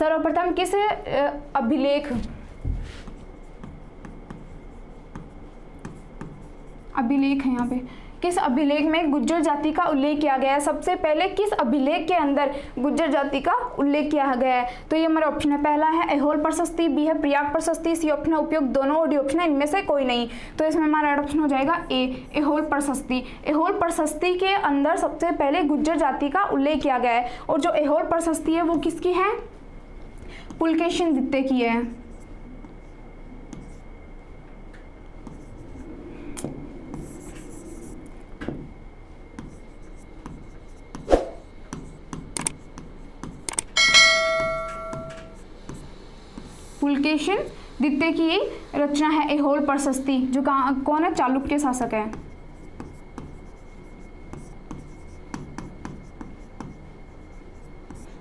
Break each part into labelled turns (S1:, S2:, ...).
S1: सर्वप्रथम किस अभिलेख? अभिलेख है यहाँ पे। किस अभिलेख में गुज्जर जाति का उल्लेख किया गया है? सबसे पहले किस अभिलेख के अंदर गुज्जर जाति का उल्लेख किया गया है? तो ये हमारा ऑप्शन है, पहला है एहोल प्रशस्ति, बी है प्रयाग प्रशस्ति, सी ऑप्शन है उपयोग दोनों और डी ऑप्शन है इनमें से कोई नहीं। तो इसमें हमारा ऑप्शन हो जाएगा ए, एहोल प्रशस्ति। एहोल प्रशस्ति के अंदर सबसे पहले गुज्जर जाति का उल्लेख किया गया है। और जो एहोल प्रशस्ति है वो किसकी है? पुलकेशन दित्य की है। पुलकेशन द्वितीय की रचना है एहोल प्रशस्ति, जो कौन है चालुक्य शासक है?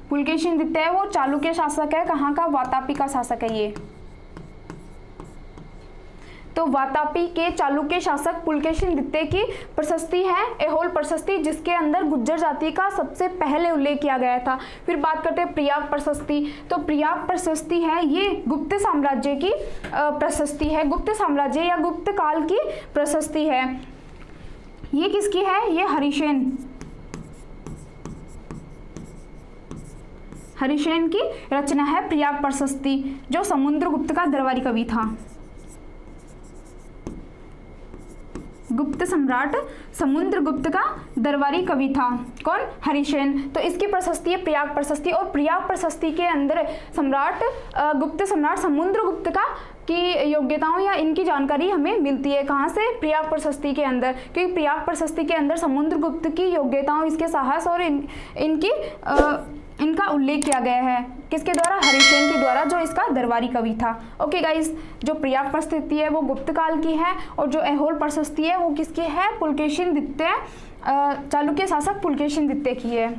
S1: पुलकेशिन द्वितीय वो चालुक्य शासक है, कहाँ का? वातापी का शासक है ये। तो वातापी के चालुक्य शासक पुलकेशिन द्वितीय की प्रशस्ति है एहोल प्रशस्ति, जिसके अंदर गुज्जर जाति का सबसे पहले उल्लेख किया गया था। फिर बात करते हैं प्रयाग प्रशस्ति। तो प्रयाग प्रशस्ति है, ये गुप्त साम्राज्य की प्रशस्ति है। गुप्त साम्राज्य या गुप्त काल की प्रशस्ति है। ये किसकी है? ये हरिशेन हरिशेन की रचना है प्रयाग प्रशस्ति जो समुद्रगुप्त का दरबारी कवि था। गुप्त सम्राट समुद्रगुप्त का दरबारी कवि था। कौन? हरिशेन तो इसकी प्रशस्ति है प्रयाग प्रशस्ति और प्रयाग प्रशस्ति के अंदर सम्राट गुप्त सम्राट समुद्रगुप्त का की योग्यताओं या इनकी जानकारी हमें मिलती है कहाँ से? प्रयाग प्रशस्ति के अंदर। क्योंकि प्रयाग प्रशस्ति के अंदर समुद्रगुप्त की योग्यताओं इसके साहस और इन, इनकी आ, इनका उल्लेख किया गया है। किसके द्वारा? हरिशेन के द्वारा, जो इसका दरबारी कवि था। ओके गाइस जो प्रयाग प्रस्थिति है, वो गुप्त काल की है, और जो एहोल प्रशस्ति है, वो किसकी है? पुलकेशिन द्वितीय चालुक्य शासक पुलकेशिन द्वितीय की है।